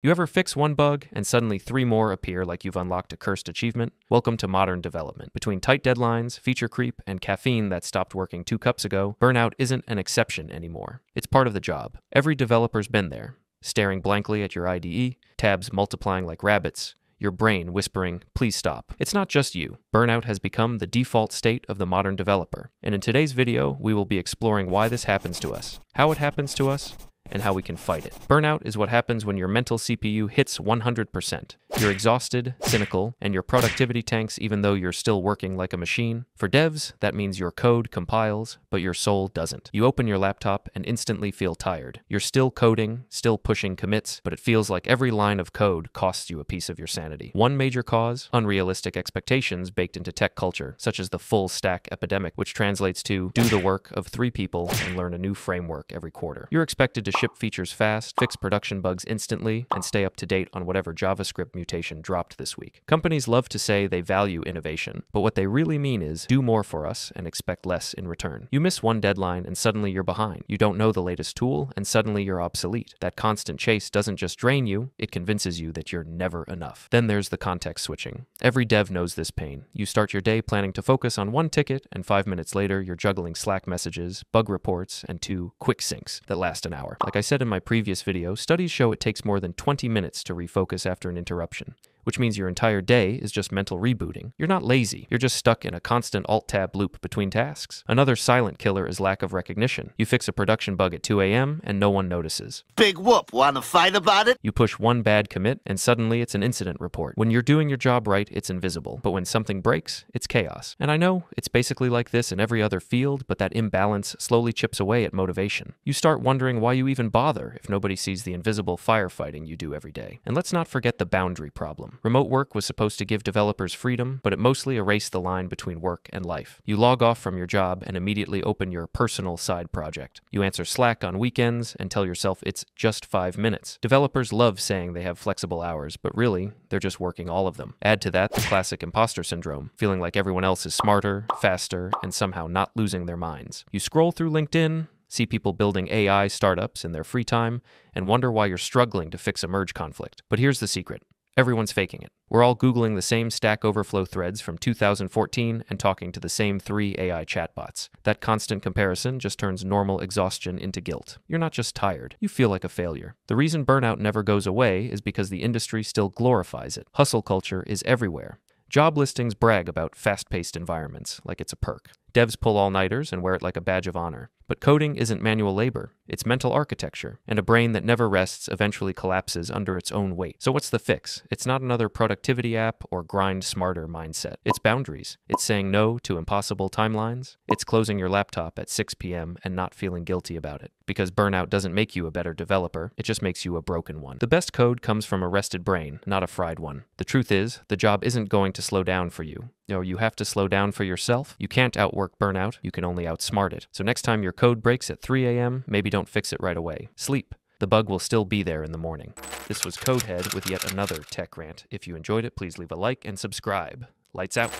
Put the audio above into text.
You ever fix one bug and suddenly three more appear like you've unlocked a cursed achievement? Welcome to modern development. Between tight deadlines, feature creep, and caffeine that stopped working two cups ago, burnout isn't an exception anymore. It's part of the job. Every developer's been there, staring blankly at your IDE, tabs multiplying like rabbits, your brain whispering, please stop. It's not just you. Burnout has become the default state of the modern developer. And in today's video, we will be exploring why this happens to us, how it happens to us, and how we can fight it. Burnout is what happens when your mental CPU hits 100%. You're exhausted, cynical, and your productivity tanks even though you're still working like a machine. For devs, that means your code compiles, but your soul doesn't. You open your laptop and instantly feel tired. You're still coding, still pushing commits, but it feels like every line of code costs you a piece of your sanity. One major cause unrealistic expectations baked into tech culture, such as the full stack epidemic, which translates to do the work of three people and learn a new framework every quarter. You're expected to ship features fast, fix production bugs instantly, and stay up to date on whatever JavaScript mutation dropped this week. Companies love to say they value innovation, but what they really mean is do more for us and expect less in return. You miss one deadline and suddenly you're behind. You don't know the latest tool and suddenly you're obsolete. That constant chase doesn't just drain you, it convinces you that you're never enough. Then there's the context switching. Every dev knows this pain. You start your day planning to focus on one ticket, and five minutes later, you're juggling Slack messages, bug reports, and two quick syncs that last an hour. Like I said in my previous video, studies show it takes more than 20 minutes to refocus after an interruption interruption which means your entire day is just mental rebooting. You're not lazy, you're just stuck in a constant alt tab loop between tasks. Another silent killer is lack of recognition. You fix a production bug at 2 a.m. and no one notices. Big whoop, wanna fight about it? You push one bad commit and suddenly it's an incident report. When you're doing your job right, it's invisible, but when something breaks, it's chaos. And I know it's basically like this in every other field, but that imbalance slowly chips away at motivation. You start wondering why you even bother if nobody sees the invisible firefighting you do every day. And let's not forget the boundary problem. Remote work was supposed to give developers freedom, but it mostly erased the line between work and life. You log off from your job and immediately open your personal side project. You answer Slack on weekends and tell yourself it's just five minutes. Developers love saying they have flexible hours, but really, they're just working all of them. Add to that the classic imposter syndrome, feeling like everyone else is smarter, faster, and somehow not losing their minds. You scroll through LinkedIn, see people building AI startups in their free time, and wonder why you're struggling to fix a merge conflict. But here's the secret Everyone's faking it. We're all Googling the same Stack Overflow threads from 2014 and talking to the same three AI chatbots. That constant comparison just turns normal exhaustion into guilt. You're not just tired, you feel like a failure. The reason burnout never goes away is because the industry still glorifies it. Hustle culture is everywhere. Job listings brag about fast paced environments like it's a perk. Devs pull all nighters and wear it like a badge of honor. But coding isn't manual labor, it's mental architecture, and a brain that never rests eventually collapses under its own weight. So, what's the fix? It's not another productivity app or grind smarter mindset. It's boundaries. It's saying no to impossible timelines. It's closing your laptop at 6 p.m. and not feeling guilty about it. Because burnout doesn't make you a better developer, it just makes you a broken one. The best code comes from a rested brain, not a fried one. The truth is, the job isn't going to slow down for you. No, you have to slow down for yourself. You can't outwork burnout, you can only outsmart it. So next time your code breaks at 3 a.m., maybe don't fix it right away. Sleep. The bug will still be there in the morning. This was Codehead with yet another tech rant. If you enjoyed it, please leave a like and subscribe. Lights out.